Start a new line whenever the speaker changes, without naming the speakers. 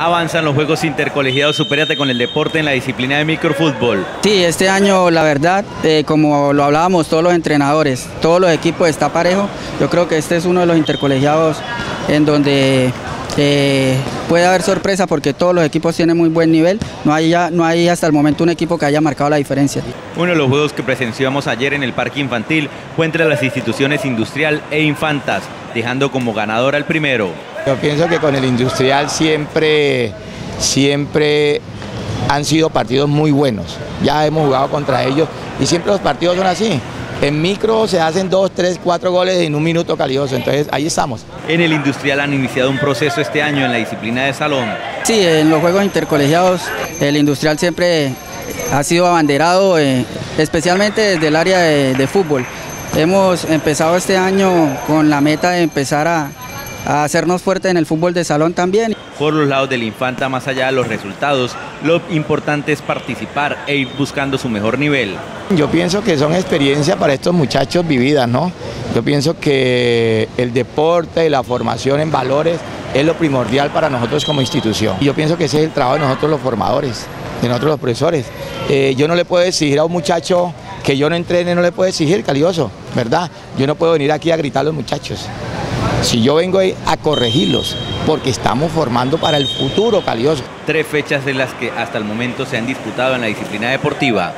Avanzan los Juegos Intercolegiados Supérate con el deporte en la disciplina de microfútbol.
Sí, este año la verdad, eh, como lo hablábamos todos los entrenadores, todos los equipos está parejo. Yo creo que este es uno de los intercolegiados en donde eh, puede haber sorpresa porque todos los equipos tienen muy buen nivel. No hay, ya, no hay hasta el momento un equipo que haya marcado la diferencia.
Uno de los juegos que presenciamos ayer en el Parque Infantil fue entre las instituciones Industrial e Infantas, dejando como ganador al primero.
Yo pienso que con el Industrial siempre, siempre han sido partidos muy buenos. Ya hemos jugado contra ellos y siempre los partidos son así. En micro se hacen dos, tres, cuatro goles en un minuto calioso, entonces ahí estamos.
En el Industrial han iniciado un proceso este año en la disciplina de salón.
Sí, en los juegos intercolegiados el Industrial siempre ha sido abanderado, eh, especialmente desde el área de, de fútbol. Hemos empezado este año con la meta de empezar a, a hacernos fuertes en el fútbol de salón también.
Por los lados del Infanta, más allá de los resultados, lo importante es participar e ir buscando su mejor nivel.
Yo pienso que son experiencias para estos muchachos vividas, ¿no? Yo pienso que el deporte y la formación en valores es lo primordial para nosotros como institución. Y yo pienso que ese es el trabajo de nosotros los formadores, de nosotros los profesores. Eh, yo no le puedo exigir a un muchacho que yo no entrene, no le puedo exigir, calioso, ¿verdad? Yo no puedo venir aquí a gritar a los muchachos. Si yo vengo a corregirlos, porque estamos formando para el futuro calioso.
Tres fechas de las que hasta el momento se han disputado en la disciplina deportiva